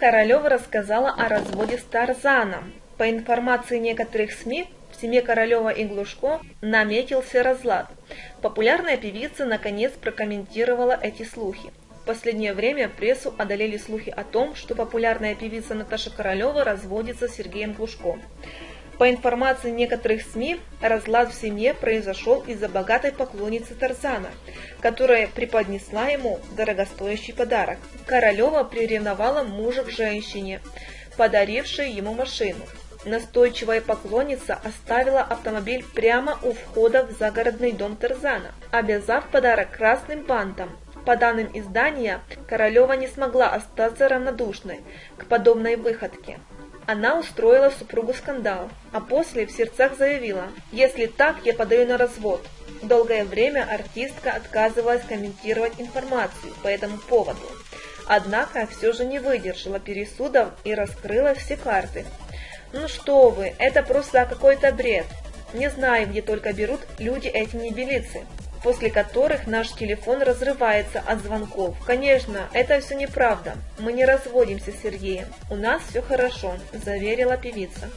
Королева рассказала о разводе с Тарзаном. По информации некоторых СМИ, в семье Королева и Глушко наметился разлад. Популярная певица наконец прокомментировала эти слухи. В последнее время прессу одолели слухи о том, что популярная певица Наташа Королева разводится с Сергеем Глушко. По информации некоторых СМИ, разлад в семье произошел из-за богатой поклонницы Тарзана, которая преподнесла ему дорогостоящий подарок. Королева приревновала мужа к женщине, подарившей ему машину. Настойчивая поклонница оставила автомобиль прямо у входа в загородный дом Тарзана, обвязав подарок красным бантом. По данным издания, Королева не смогла остаться равнодушной к подобной выходке. Она устроила супругу скандал, а после в сердцах заявила, если так, я подаю на развод. Долгое время артистка отказывалась комментировать информацию по этому поводу. Однако все же не выдержала пересудов и раскрыла все карты. Ну что вы, это просто какой-то бред. Не знаю, где только берут люди эти небелицы после которых наш телефон разрывается от звонков. Конечно, это все неправда. Мы не разводимся с Сергеем. У нас все хорошо, заверила певица.